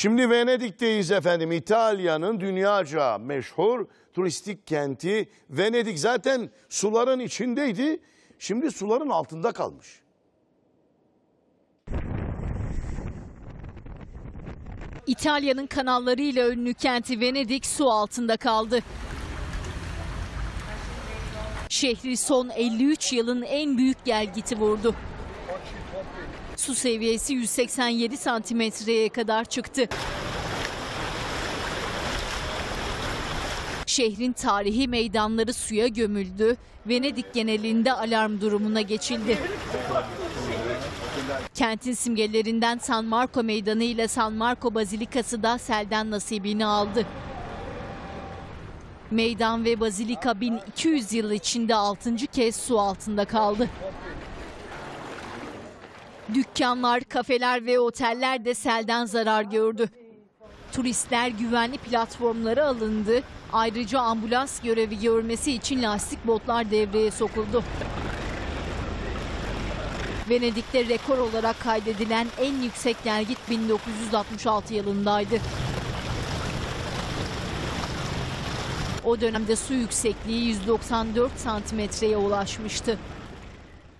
Şimdi Venedik'teyiz efendim. İtalya'nın dünyaca meşhur turistik kenti Venedik zaten suların içindeydi. Şimdi suların altında kalmış. İtalya'nın kanallarıyla ünlü kenti Venedik su altında kaldı. Şehri son 53 yılın en büyük gelgiti vurdu. Su seviyesi 187 santimetreye kadar çıktı. Şehrin tarihi meydanları suya gömüldü. Venedik genelinde alarm durumuna geçildi. Kentin simgelerinden San Marco Meydanı ile San Marco Bazilikası da selden nasibini aldı. Meydan ve bazilika 1200 yıl içinde 6. kez su altında kaldı. Dükkanlar, kafeler ve oteller de selden zarar gördü. Turistler güvenli platformlara alındı. Ayrıca ambulans görevi görmesi için lastik botlar devreye sokuldu. Venedik'te rekor olarak kaydedilen en yüksek gelgit 1966 yılındaydı. O dönemde su yüksekliği 194 santimetreye ulaşmıştı.